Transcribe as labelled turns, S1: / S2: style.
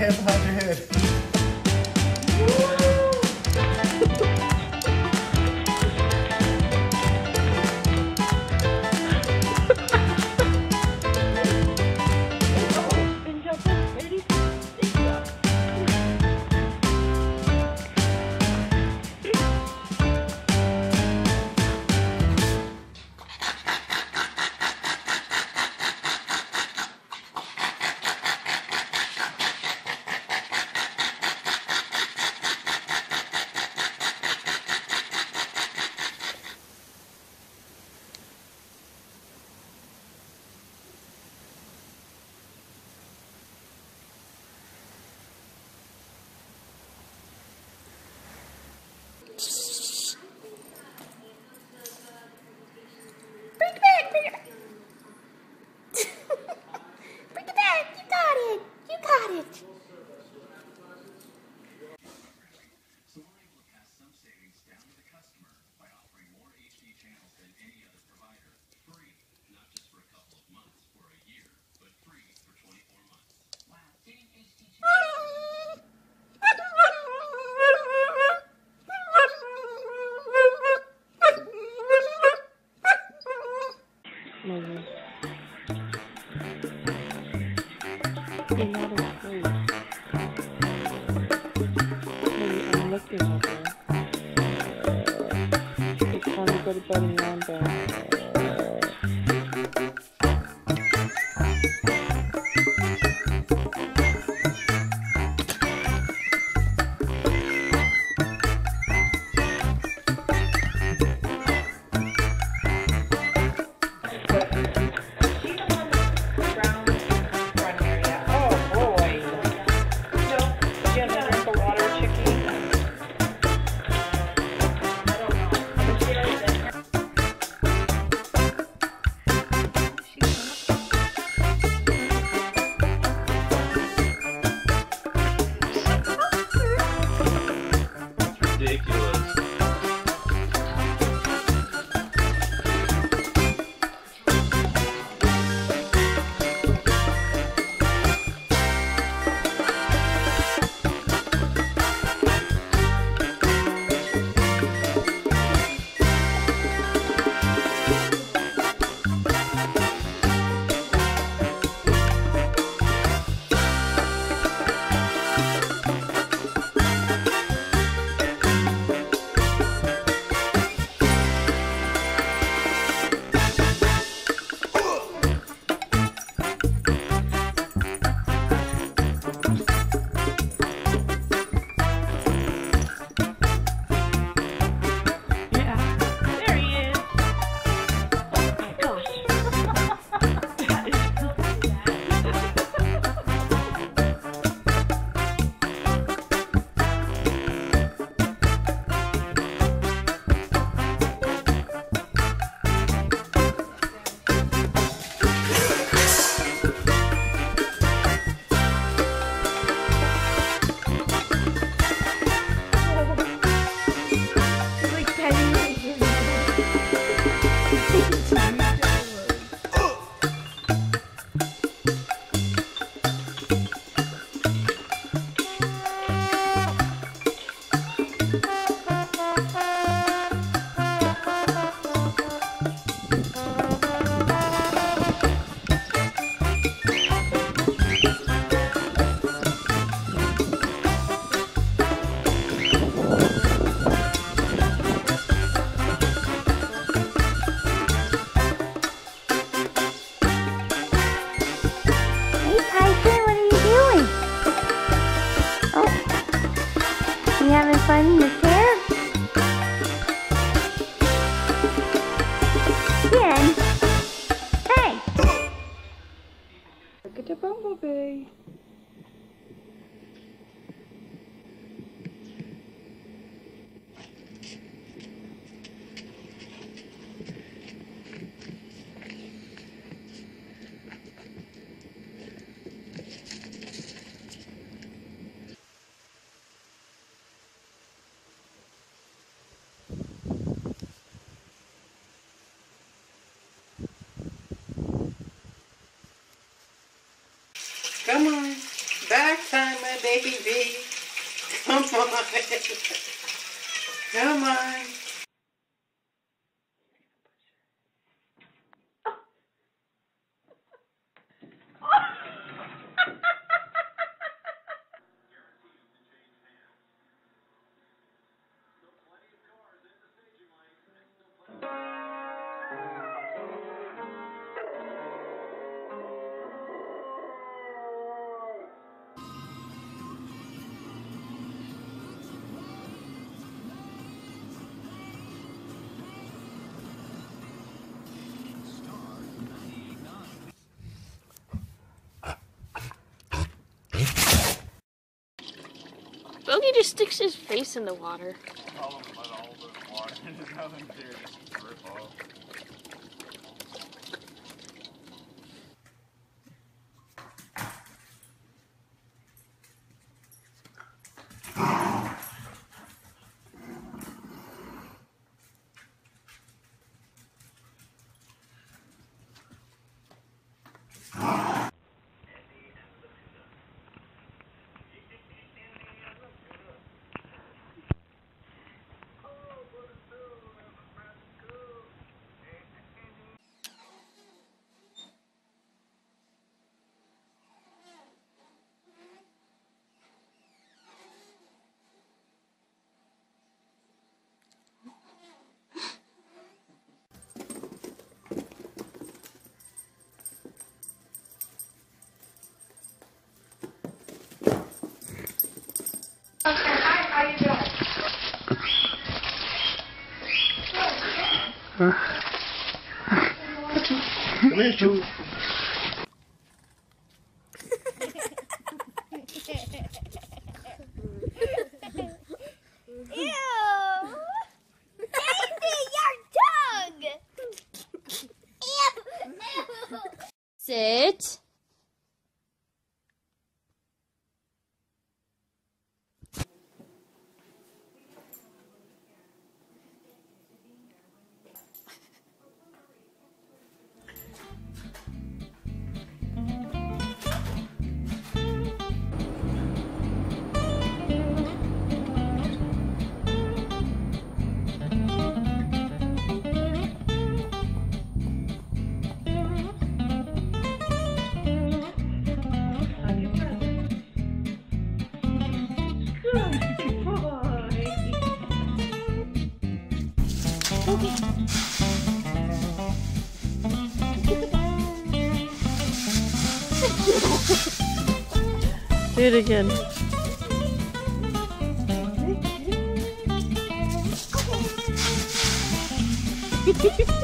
S1: hands behind your head. Come on. Back time, my baby bee. Come on. Come on.
S2: just sticks his face in the water.
S3: Come here,
S4: Do it again.